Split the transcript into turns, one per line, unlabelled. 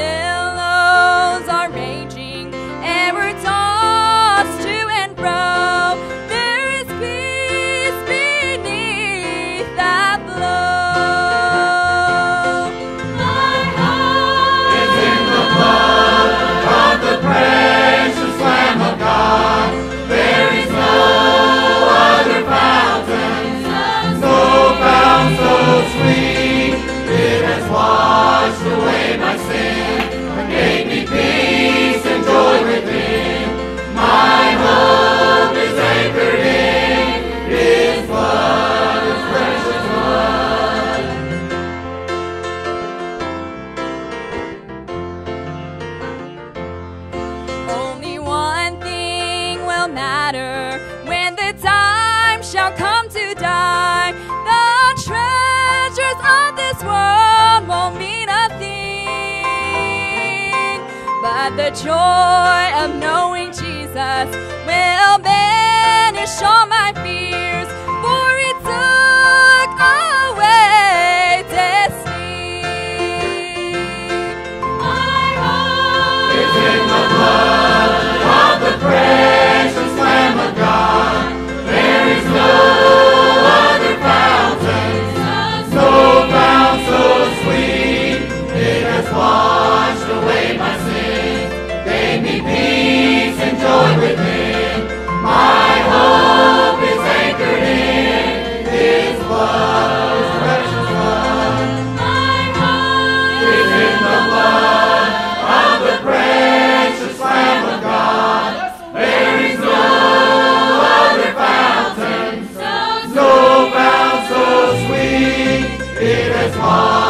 never the joy of knowing Jesus will banish all my fears, for took away. My is in the blood. Christmas.